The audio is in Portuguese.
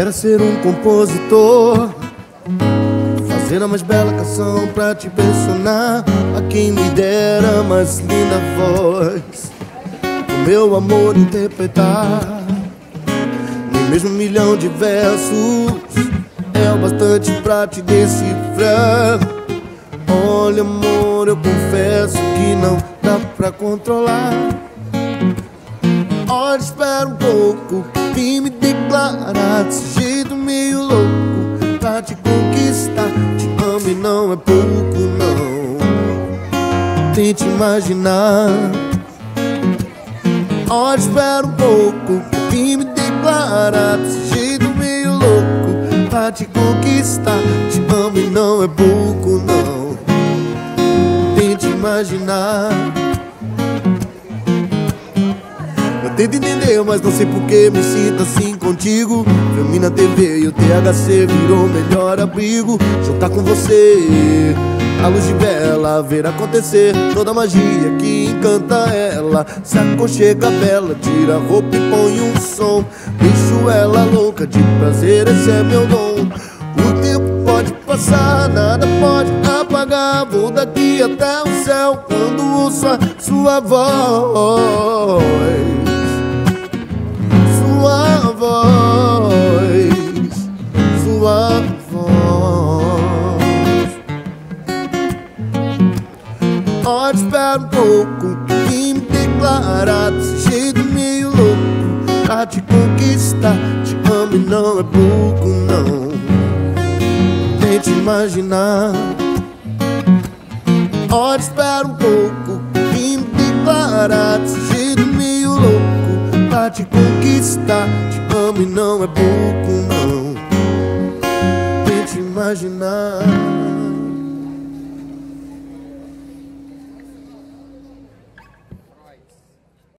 Quero ser um compositor Fazer a mais bela canção pra te impressionar. A quem me dera a mais linda voz O meu amor interpretar. Nem mesmo milhão de versos É o bastante pra te decifrar. Olha amor, eu confesso que não dá pra controlar. Olha, espera um pouco e me declarar louco Pra te conquistar. Te amo e não é pouco, não. Tente imaginar. Olha, espera um pouco e me declarar Desse jeito meio louco Pra te conquistar. Te amo e não é pouco, não. Tente imaginar Tento entender, mas não sei por que me sinto assim contigo. Filme na TV e o THC virou melhor abrigo. Juntar com você a luz de vela, ver acontecer Toda a magia que encanta ela. Se aconchega bela, tira a roupa e põe um som. Deixo ela louca de prazer, esse é meu dom. O tempo pode passar, nada pode apagar. Vou daqui até o céu quando ouço a sua voz Espera um pouco e me declarar desse jeito meio louco pra te conquistar. Te amo e não é pouco, não. Tente imaginar. Olha, espera um pouco e me declarar desse jeito meio louco pra te conquistar Te amo e não é pouco, não Tente imaginar